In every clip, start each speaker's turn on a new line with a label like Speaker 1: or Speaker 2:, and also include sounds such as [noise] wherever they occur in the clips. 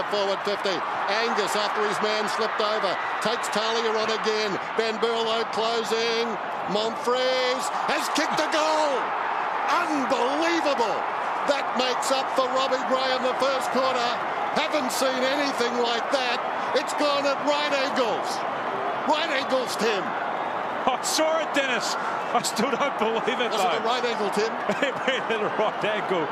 Speaker 1: the forward 50. Angus, after his man slipped over, takes Talia on again. Ben Burlow closing. Monfries has kicked a goal. Unbelievable. That makes up for Robbie Gray in the first quarter. Haven't seen anything like that. It's gone at right angles. Right angles, Tim.
Speaker 2: I saw it, Dennis. I still don't believe it,
Speaker 1: Was
Speaker 2: though.
Speaker 1: it a right angle, Tim? [laughs]
Speaker 2: it went at a right angle.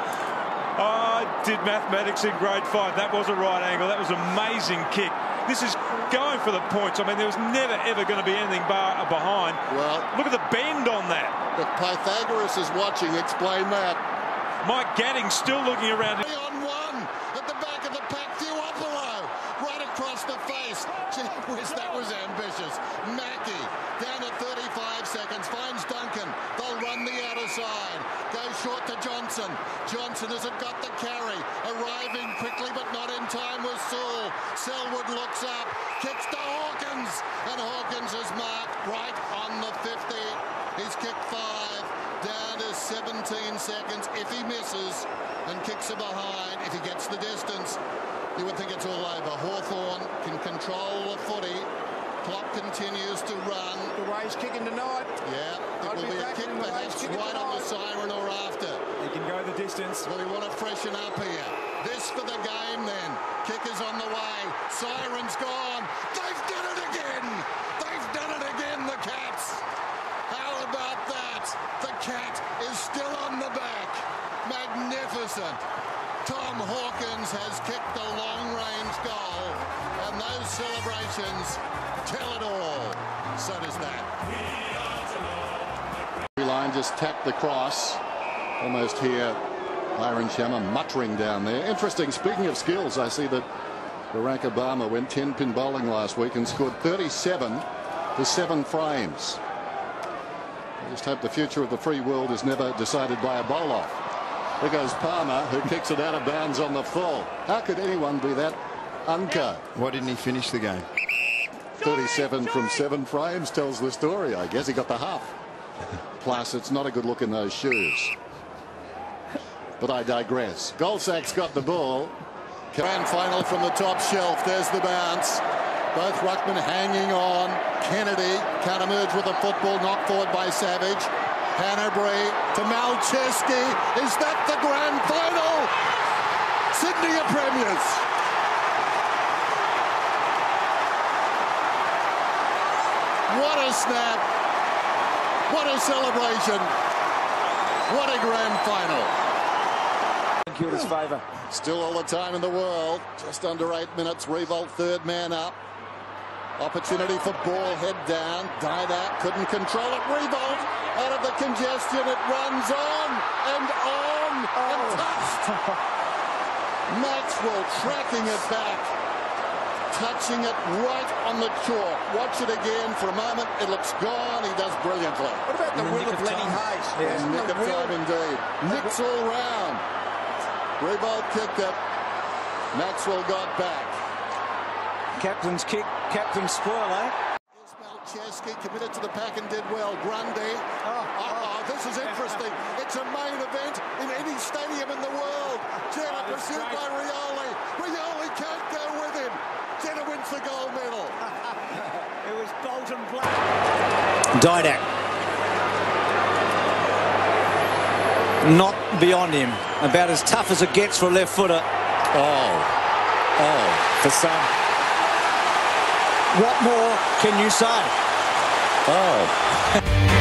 Speaker 2: I did mathematics in grade five. That was a right angle. That was an amazing kick. This is going for the points. I mean, there was never, ever going to be anything bar behind.
Speaker 1: Well,
Speaker 2: Look at the bend on that.
Speaker 1: if Pythagoras is watching, explain that.
Speaker 2: Mike Gadding still looking around.
Speaker 1: on one at the back of the pack. Theopolo right across the face. Gee whiz, that was ambitious down at 35 seconds finds Duncan. They'll run the outer side. Goes short to Johnson. Johnson hasn't got the carry. Arriving quickly but not in time was Sewell. Selwood looks up. Kicks to Hawkins. And Hawkins is marked right on the 50. He's kicked five. Down to 17 seconds. If he misses and kicks it behind, if he gets the distance, you would think it's all over. Hawthorn can control the footy. Clock continues to run.
Speaker 3: The Rays kicking tonight.
Speaker 1: Yeah, it
Speaker 3: I'd
Speaker 1: will
Speaker 3: be
Speaker 1: be a kick perhaps right on the siren or after.
Speaker 3: He can go the distance.
Speaker 1: Well, we want to freshen up here. This for the game then. Kickers on the way. Siren's gone. They've done it again. They've done it again, the Cats. How about that? The Cat is still on the back. Magnificent. Tom Hawkins has kicked a long-range goal, and those celebrations tell it all. So does that. Line just tapped the cross. Almost here, Byron Schammer muttering down there. Interesting, speaking of skills, I see that Barack Obama went 10 pin bowling last week and scored 37 to 7 frames. I just hope the future of the free world is never decided by a bowl off. There goes Palmer, who kicks it out of bounds on the full. How could anyone be that unco?
Speaker 4: Why didn't he finish the game?
Speaker 1: 37 from seven frames tells the story, I guess. He got the half. [laughs] Plus, it's not a good look in those shoes. But I digress. Goldsack's got the ball. Grand final from the top shelf. There's the bounce. Both ruckmen hanging on. Kennedy can't emerge with a football knocked forward by Savage. Hanbury to Malceski. Is that the grand final? Sydney are premiers. What a snap. What a celebration. What a grand final.
Speaker 3: Cuta's favour.
Speaker 1: Still all the time in the world. Just under eight minutes. Riewoldt third man up. Opportunity for ball head down. Died out. couldn't control it. Riewoldt out of the congestion. It runs on and on and touched. [laughs] Maxwell tracking it back. Touching it right on the chalk. Watch it again for a moment. It looks gone. He does brilliantly.
Speaker 3: What about the will of Lenny Hayes?
Speaker 1: Yeah, nick
Speaker 3: the
Speaker 1: of
Speaker 3: will-
Speaker 1: time indeed. Nicks all round. Riewoldt kicked it. Maxwell got back.
Speaker 3: Captain's kick, captain's spoil, eh?
Speaker 1: Here's Malceski committed to the pack and did well. Grundy. Uh-oh, this is interesting. It's a main event in any stadium in the world. Jetta pursued by Rioli. Rioli can't go with him. Jetta wins the gold medal. [laughs]
Speaker 3: It was Bolton Black.
Speaker 5: Didak. Not beyond him. About as tough as it gets for a left footer.
Speaker 1: Oh. Oh.
Speaker 5: For some. What more can you say?
Speaker 1: Oh. [laughs]